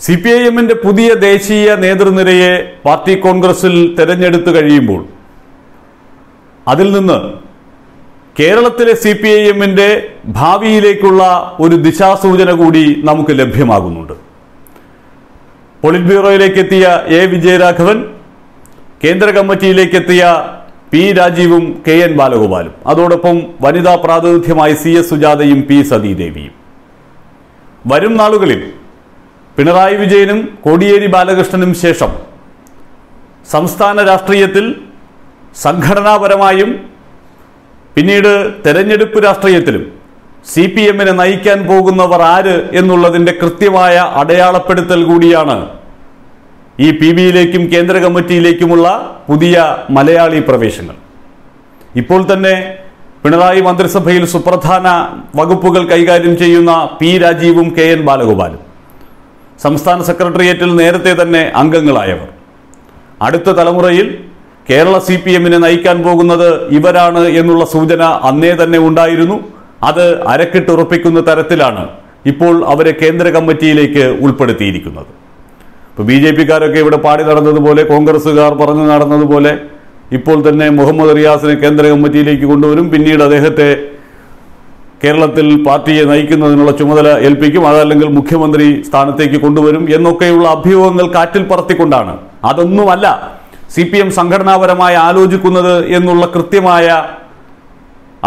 C P I എമ്മിന്റെ പുതിയ ദേശീയ നേതൃനിരയെ പാർട്ടി കോൺഗ്രസിൽ തെരഞ്ഞെടുത്തു കഴിയുമ്പോൾ അതിൽ നിന്ന് കേരളത്തിലെ സി പി ഐ എമ്മിന്റെ ഭാവിയിലേക്കുള്ള ഒരു ദിശാസൂചന കൂടി നമുക്ക് ലഭ്യമാകുന്നുണ്ട്. പൊളിറ്റ് ബ്യൂറോയിലേക്ക് എത്തിയ എ വിജയരാഘവൻ കേന്ദ്ര കമ്മിറ്റിയിലേക്ക് എത്തിയ പി രാജീവും കെ എൻ ബാലഗോപാലും അതോടൊപ്പം വനിതാ പ്രാതിനിധ്യമായി സി എസ് സുജാതയും പി സതീദേവിയും. വരും നാളുകളിൽ പിണറായി വിജയനും കോടിയേരി ബാലകൃഷ്ണനും ശേഷം സംസ്ഥാന രാഷ്ട്രീയത്തിൽ സംഘടനാപരമായും പിന്നീട് തെരഞ്ഞെടുപ്പ് രാഷ്ട്രീയത്തിലും സി പി എമ്മിനെ നയിക്കാൻ പോകുന്നവർ ആര് എന്നുള്ളതിന്റെ കൃത്യമായ അടയാളപ്പെടുത്തൽ കൂടിയാണ് ഈ പി ബിയിലേക്കും കേന്ദ്ര കമ്മിറ്റിയിലേക്കുമുള്ള പുതിയ മലയാളി പ്രവേശങ്ങൾ ഇപ്പോൾ തന്നെ പിണറായി മന്ത്രിസഭയിൽ സുപ്രധാന വകുപ്പുകൾ കൈകാര്യം ചെയ്യുന്ന പി രാജീവും കെ എൻ ബാലഗോപാലും. സംസ്ഥാന സെക്രട്ടേറിയറ്റിൽ നേരത്തെ തന്നെ അംഗങ്ങളായവർ. അടുത്ത തലമുറയിൽ കേരള സി പി എമ്മിനെ നയിക്കാൻ പോകുന്നത് ഇവരാണ് എന്നുള്ള സൂചന അന്നേ തന്നെ ഉണ്ടായിരുന്നു. അത് അരക്കിട്ടുറപ്പിക്കുന്ന തരത്തിലാണ് ഇപ്പോൾ അവരെ കേന്ദ്ര കമ്മിറ്റിയിലേക്ക് ഉൾപ്പെടുത്തിയിരിക്കുന്നത്. ഇപ്പോൾ ബി ജെ പിക്കാരൊക്കെ ഇവിടെ പാടി നടന്നതുപോലെ കോൺഗ്രസ്സുകാർ പറഞ്ഞു നടന്നതുപോലെ ഇപ്പോൾ തന്നെ മുഹമ്മദ് റിയാസിനെ കേന്ദ്ര കമ്മിറ്റിയിലേക്ക് കൊണ്ടുവരും. പിന്നീട് അദ്ദേഹത്തെ കേരളത്തിൽ പാർട്ടിയെ നയിക്കുന്നതിനുള്ള ചുമതല ഏൽപ്പിക്കും അതല്ലെങ്കിൽ മുഖ്യമന്ത്രി സ്ഥാനത്തേക്ക് കൊണ്ടുവരും എന്നൊക്കെയുള്ള അഭ്യൂഹങ്ങൾ കാറ്റിൽ പറത്തിക്കൊണ്ടാണ്. അതൊന്നുമല്ല സി പി എം സംഘടനാപരമായി ആലോചിക്കുന്നത് എന്നുള്ള കൃത്യമായ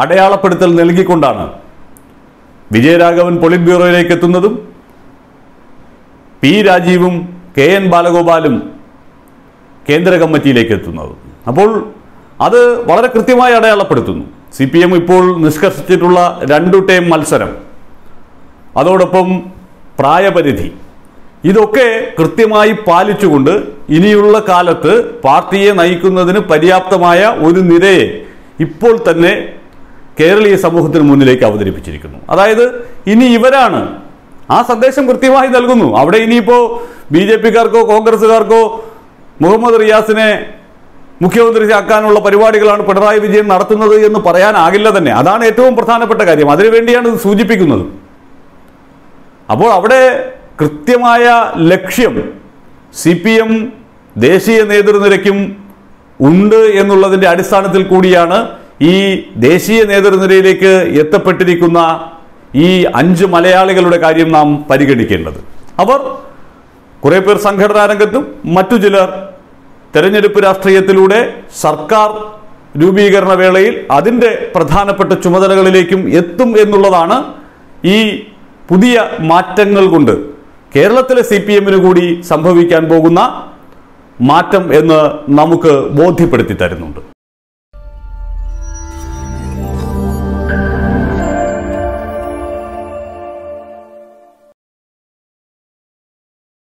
അടയാളപ്പെടുത്തൽ നൽകിക്കൊണ്ടാണ്. വിജയരാഘവൻ പൊളിറ്റ് ബ്യൂറോയിലേക്ക് എത്തുന്നതും പി രാജീവും കെ എൻ ബാലഗോപാലും കേന്ദ്ര കമ്മിറ്റിയിലേക്ക് എത്തുന്നതും. അപ്പോൾ അത് വളരെ കൃത്യമായി അടയാളപ്പെടുത്തുന്നു. സി പി എം ഇപ്പോൾ നിഷ്കർഷിച്ചിട്ടുള്ള രണ്ടു ടേം മത്സരം. അതോടൊപ്പം പ്രായപരിധി. ഇതൊക്കെ കൃത്യമായി പാലിച്ചുകൊണ്ട് ഇനിയുള്ള കാലത്ത് പാർട്ടിയെ നയിക്കുന്നതിന് പര്യാപ്തമായ ഒരു നിരയെ ഇപ്പോൾ തന്നെ കേരളീയ സമൂഹത്തിന് മുന്നിലേക്ക് അവതരിപ്പിച്ചിരിക്കുന്നു. അതായത് ഇനി ഇവരാണ് ആ സന്ദേശം കൃത്യമായി നൽകുന്നു. അവിടെ ഇനിയിപ്പോൾ ബി ജെ പിക്കാർക്കോ കോൺഗ്രസ്സുകാർക്കോ മുഹമ്മദ് റിയാസിനെ മുഖ്യമന്ത്രി ആക്കാനുള്ള പരിപാടികളാണ് പിണറായി വിജയൻ നടത്തുന്നത് എന്ന് പറയാനാകില്ല തന്നെ. അതാണ് ഏറ്റവും പ്രധാനപ്പെട്ട കാര്യം. അതിനുവേണ്ടിയാണ് ഇത് സൂചിപ്പിക്കുന്നത്. അപ്പോൾ അവിടെ കൃത്യമായ ലക്ഷ്യം സി പി എം ദേശീയ നേതൃനിരയ്ക്കും ഉണ്ട് എന്നുള്ളതിന്റെ അടിസ്ഥാനത്തിൽ കൂടിയാണ് ഈ ദേശീയ നേതൃനിരയിലേക്ക് എത്തപ്പെട്ടിരിക്കുന്ന ഈ അഞ്ച് മലയാളികളുടെ കാര്യം നാം പരിഗണിക്കേണ്ടത്. അവർ കുറേ പേർ സംഘടനാ രംഗത്തും മറ്റു ചിലർ തെരഞ്ഞെടുപ്പ് രാഷ്ട്രീയത്തിലൂടെ സർക്കാർ രൂപീകരണ വേളയിൽ അതിന്റെ പ്രധാനപ്പെട്ട ചുമതലകളിലേക്കും എത്തും എന്നുള്ളതാണ് ഈ പുതിയ മാറ്റങ്ങൾ കൊണ്ട് കേരളത്തിലെ സി പി എമ്മിന് കൂടി സംഭവിക്കാൻ പോകുന്ന മാറ്റം എന്ന് നമുക്ക് ബോധ്യപ്പെടുത്തി തരുന്നുണ്ട്.